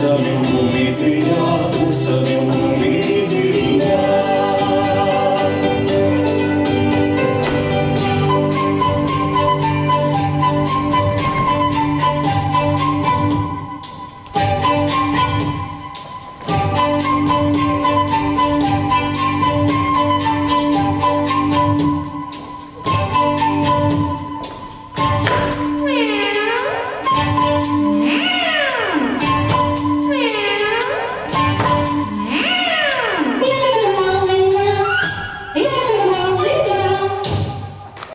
Să ne cumite